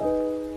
you